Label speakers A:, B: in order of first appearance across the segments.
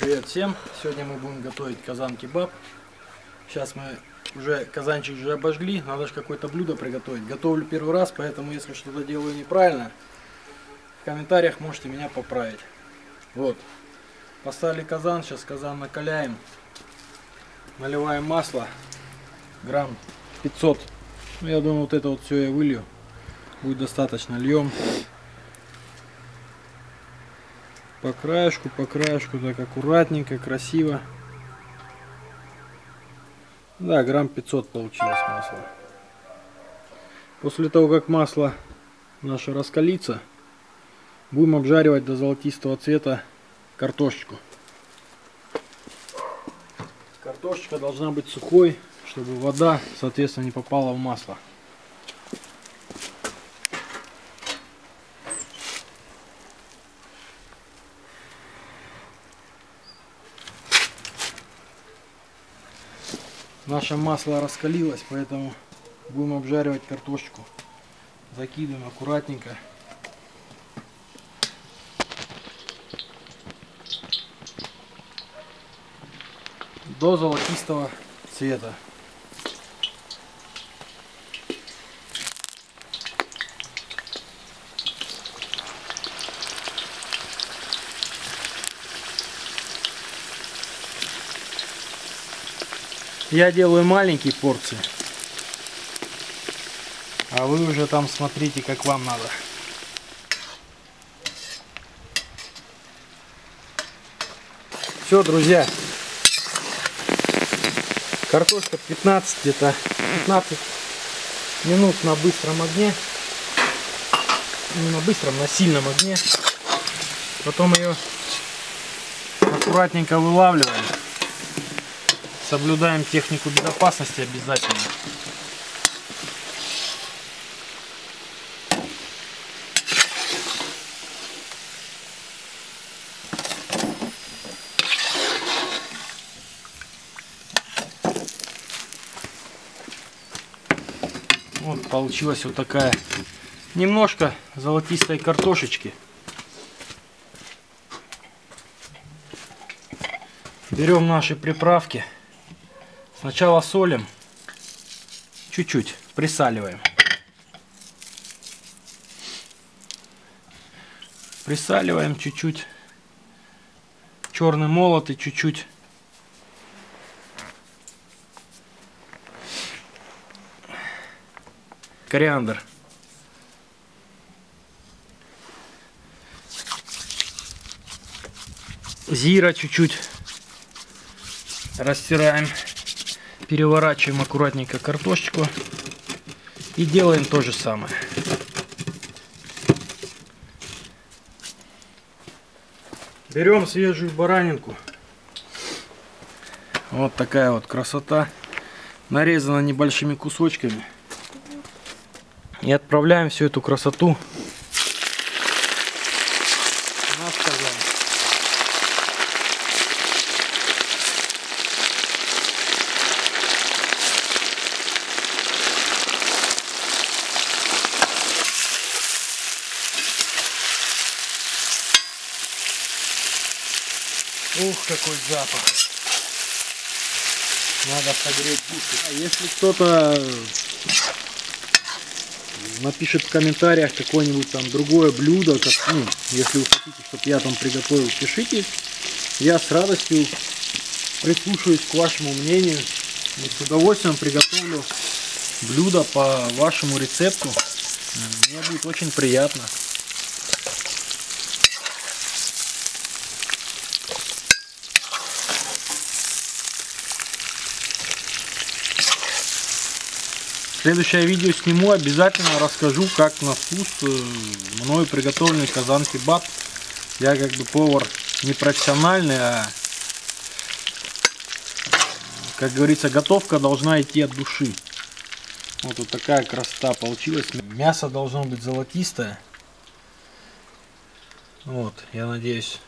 A: Привет всем! Сегодня мы будем готовить казан кебаб. Сейчас мы уже казанчик уже обожгли, надо же какое-то блюдо приготовить. Готовлю первый раз, поэтому если что-то делаю неправильно, в комментариях можете меня поправить. Вот. Поставили казан, сейчас казан накаляем. Наливаем масло. Грамм 500. Ну, я думаю, вот это вот все я вылью. Будет достаточно. Льем по краешку, по краешку, так аккуратненько, красиво. Да, грамм 500 получилось масло. После того, как масло наше раскалится, будем обжаривать до золотистого цвета картошечку. Картошечка должна быть сухой, чтобы вода, соответственно, не попала в масло. Наше масло раскалилось, поэтому будем обжаривать картошечку. Закидываем аккуратненько. До золотистого цвета. Я делаю маленькие порции. А вы уже там смотрите, как вам надо. Все, друзья. Картошка 15 где-то 15 минут на быстром огне. Не на быстром, на сильном огне. Потом ее аккуратненько вылавливаем. Соблюдаем технику безопасности обязательно. Вот получилась вот такая немножко золотистой картошечки. Берем наши приправки. Сначала солим, чуть-чуть присаливаем. Присаливаем чуть-чуть. Черный молот и чуть-чуть. Кориандр. Зира чуть-чуть растираем переворачиваем аккуратненько картошечку и делаем то же самое. Берем свежую баранинку. Вот такая вот красота. Нарезана небольшими кусочками. И отправляем всю эту красоту Ух, какой запах. Надо согреть души. А если кто-то напишет в комментариях какое-нибудь там другое блюдо, как, ну, если вы хотите, чтобы я там приготовил, пишите. Я с радостью прислушаюсь к вашему мнению и с удовольствием приготовлю блюдо по вашему рецепту. Мне будет очень приятно. Следующее видео сниму, обязательно расскажу, как на вкус э, мною приготовленный казан кебаб. Я как бы повар не профессиональный, а как говорится, готовка должна идти от души. Вот, вот такая красота получилась. Мясо должно быть золотистое. Вот, я надеюсь.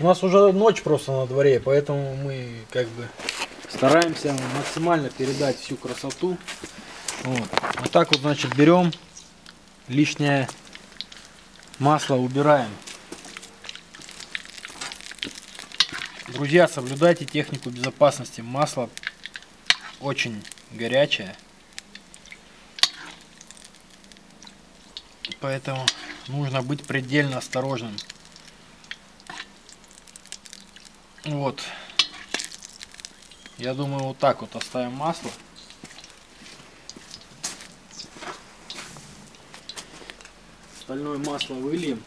A: У нас уже ночь просто на дворе, поэтому мы как бы стараемся максимально передать всю красоту. Вот. вот так вот, значит, берем лишнее масло убираем. Друзья, соблюдайте технику безопасности. Масло очень горячее. Поэтому нужно быть предельно осторожным. Вот. Я думаю, вот так вот оставим масло. Остальное масло выльем.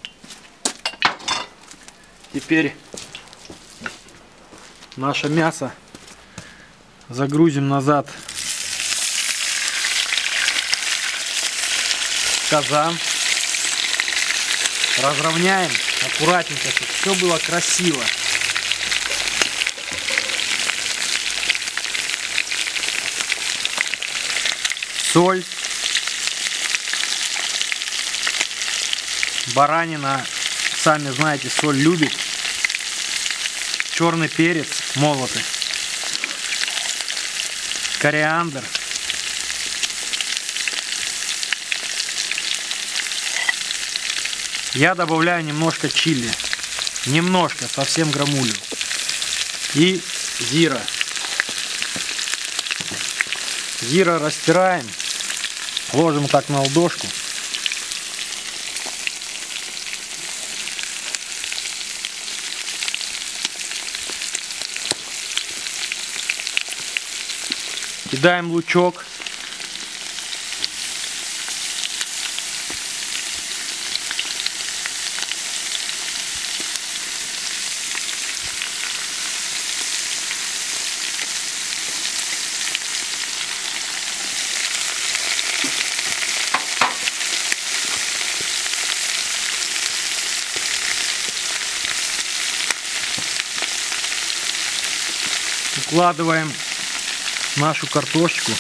A: Теперь наше мясо загрузим назад в казан. Разровняем аккуратненько, чтобы все было красиво. Соль. Баранина, сами знаете, соль любит. Черный перец молотый. Кориандр. Я добавляю немножко чили. Немножко, совсем грамулю. И зира. Зира растираем. Ложим так на ладошку. Кидаем лучок. Укладываем нашу картошечку.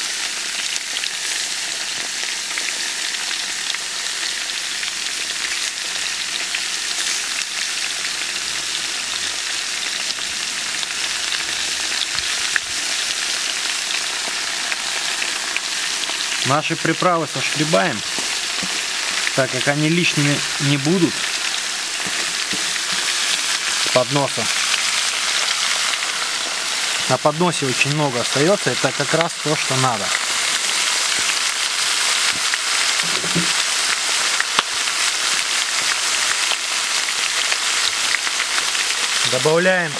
A: Наши приправы сошкребаем, так как они лишними не будут подноса. На подносе очень много остается, это как раз то, что надо. Добавляем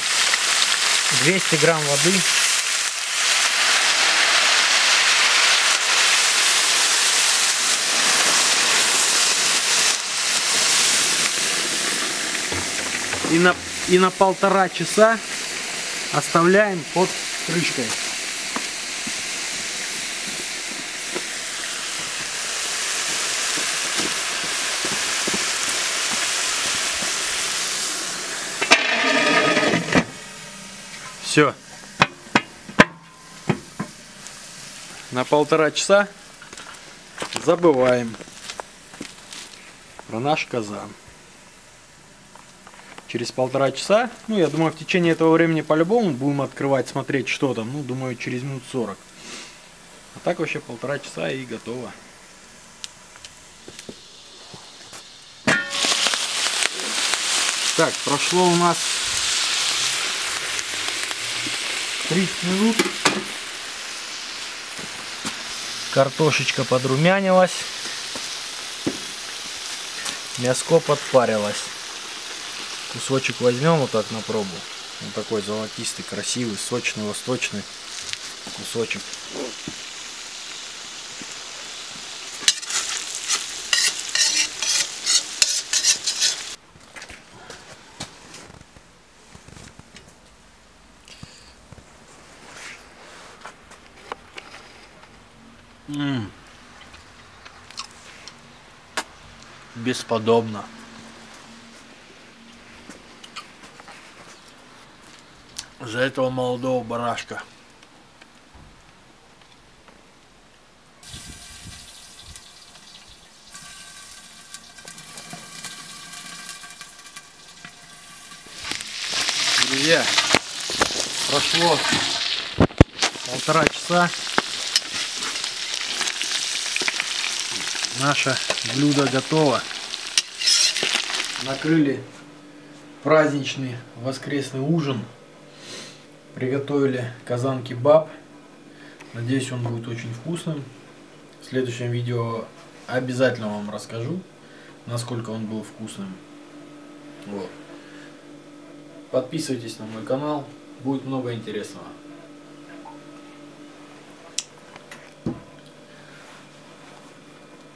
A: 200 грамм воды. И на, и на полтора часа оставляем под крышкой. Все. На полтора часа забываем про наш казан через полтора часа. Ну, я думаю, в течение этого времени по-любому будем открывать, смотреть, что там. Ну, думаю, через минут 40. А так вообще полтора часа и готово. Так, прошло у нас 30 минут. Картошечка подрумянилась. Мяско подпарилось кусочек возьмем вот так на пробу. Вот такой золотистый, красивый, сочный, восточный кусочек. Бесподобно. За этого молодого барашка. Друзья, прошло полтора часа. Наше блюдо готово. Накрыли праздничный воскресный ужин Приготовили казан кебаб. Надеюсь, он будет очень вкусным. В следующем видео обязательно вам расскажу, насколько он был вкусным. Вот. Подписывайтесь на мой канал, будет много интересного.